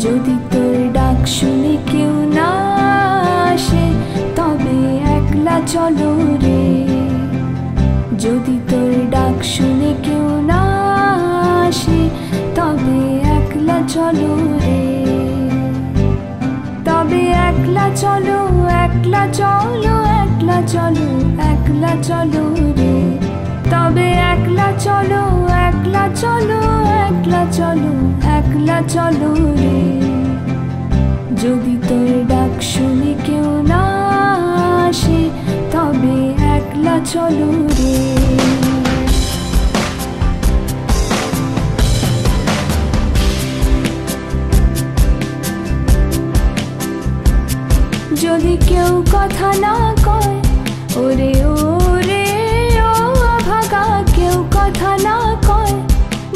যদি তোর ডাক শুনে কেউ না আসে, তবে একলা চলো রে। যদি তোর ডাক শুনে কেউ না আসে, তবে একলা চলো রে। তবে একলা চলো একলা চলো একলা চলো একলা চলো রে। তবে একলা চলো একলা চলো একলা চলো একলা চলো রে। যদি তোর ডাক শুনে কেউ না আসে, তবে একলা চলো রে। যদি কেউ কথা না কয়, ওরে ওরে, ও ভাগা কেউ কথা না কয়,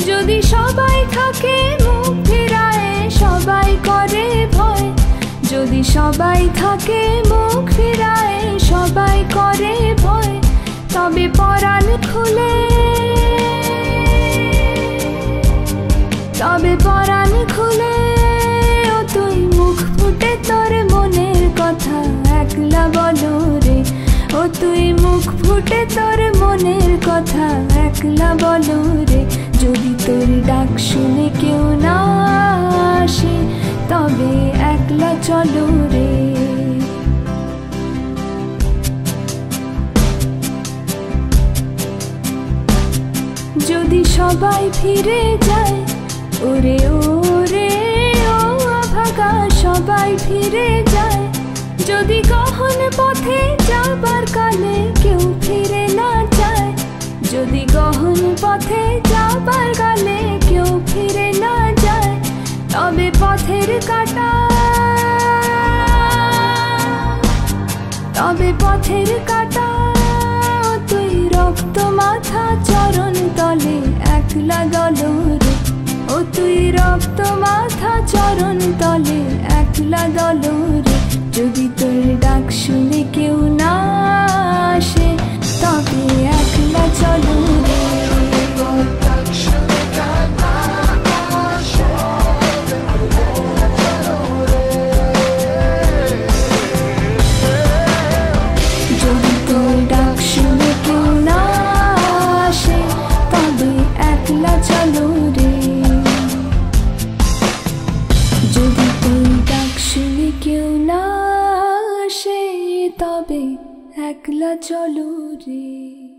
যদি সবাই থাকে সবাই থাকে, মুখ ফিরায়, সবাই করে ভয়, তবে পরাণ খুলে। তবে পরাণ খুলে, ও তুই মুখ ফুটে তোর মনের কথা, একলা বলো রে। ও তুই মুখ ফুটে তোর মনের কথা, একলা বলো রে। যদি তোর ডাক শুনে চলো রে। যদি সবাই ফিরে যায়, ওরে ওরে, ও ভাগা সবাই ফিরে যায়। যদি গহন পথে যাবার কালে কেউ ফিরে না যায়, যদি গহন পথে যাবার কালে তবে পথের কাটা, তুই রক্ত মাথা, চরণ তলে একলা দলর ও তুই রক্ত মাথা, চরণ তলে একলা দলর যদি তোর ডাক শুনে কেউ না আসে তবে একলা চলো রে।